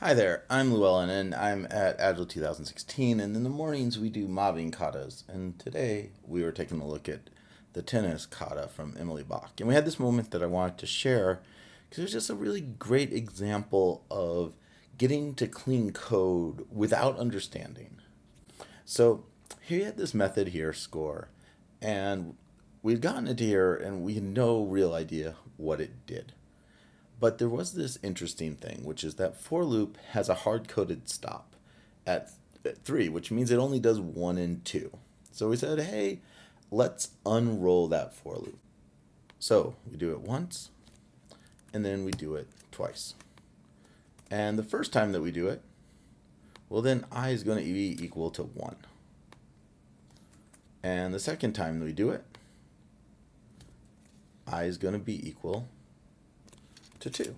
Hi there, I'm Llewellyn and I'm at Agile 2016 and in the mornings we do mobbing katas and today we were taking a look at the tennis kata from Emily Bache and we had this moment that I wanted to share because it was just a really great example of getting to clean code without understanding. So here you had this method here, score, and we'd gotten it here and we had no real idea what it did. But there was this interesting thing, which is that for loop has a hard-coded stop at, at 3, which means it only does 1 and 2. So we said, hey, let's unroll that for loop. So we do it once, and then we do it twice. And the first time that we do it, well then i is going to be equal to 1. And the second time that we do it, i is going to be equal to 2.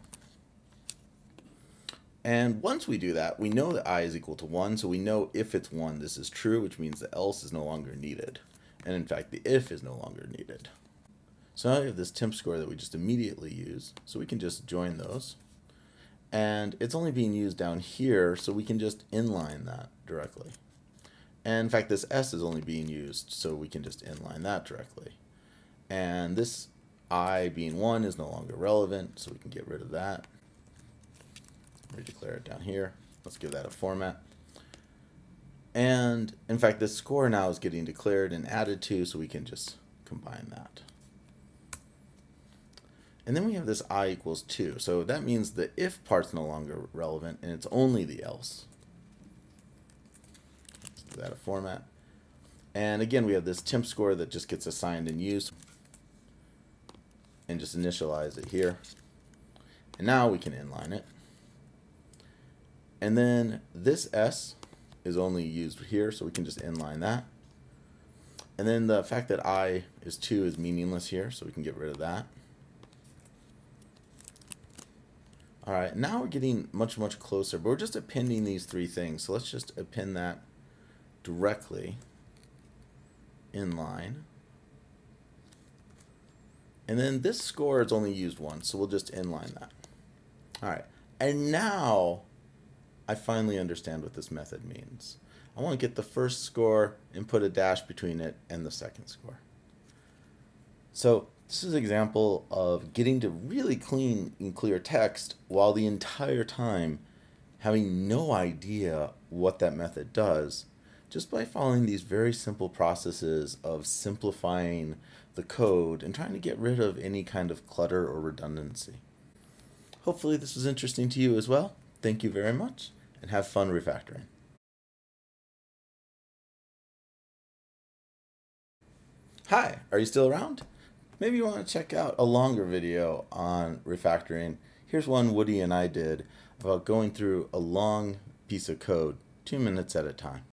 And once we do that, we know that i is equal to 1, so we know if it's 1, this is true, which means the else is no longer needed. And in fact, the if is no longer needed. So now we have this temp score that we just immediately use, so we can just join those. And it's only being used down here, so we can just inline that directly. And in fact, this s is only being used, so we can just inline that directly. And this i being 1 is no longer relevant, so we can get rid of that. Redeclare it down here. Let's give that a format. And in fact, this score now is getting declared and added to, so we can just combine that. And then we have this i equals 2. So that means the if part's no longer relevant, and it's only the else. Let's give that a format. And again, we have this temp score that just gets assigned and used and just initialize it here. And now we can inline it. And then this S is only used here, so we can just inline that. And then the fact that I is 2 is meaningless here, so we can get rid of that. Alright, now we're getting much, much closer, but we're just appending these three things. So let's just append that directly in line. And then this score is only used once, so we'll just inline that. All right, and now I finally understand what this method means. I want to get the first score and put a dash between it and the second score. So this is an example of getting to really clean and clear text while the entire time having no idea what that method does just by following these very simple processes of simplifying the code and trying to get rid of any kind of clutter or redundancy. Hopefully this was interesting to you as well. Thank you very much and have fun refactoring. Hi, are you still around? Maybe you want to check out a longer video on refactoring. Here's one Woody and I did about going through a long piece of code, two minutes at a time.